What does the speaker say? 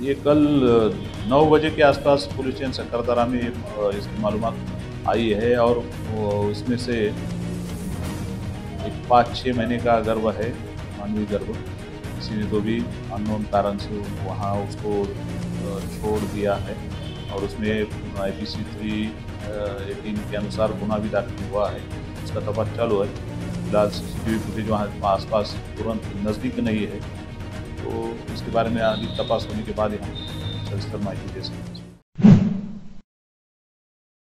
ये कल नौ बजे के आसपास पुलिस स्टेशन सकरदरा में इसकी मालूम आई है और इसमें से एक पाँच छः महीने का गर्भ है, मानवीय गर्भ। किसी ने तो भी अननोन कारण से वहाँ उसको छोड़ दिया है और उसमें I P C three eighteen के अनुसार गुना भी दाखिल हुआ है। उसका तपास चालू है। फ़िलहाल C C T V footage वहाँ आसपास तुरंत नज़दीक नहीं है। तो इसके बारे में अभी तपास होने के बाद यहाँ सविस्तर माहिती दे सकते हैं।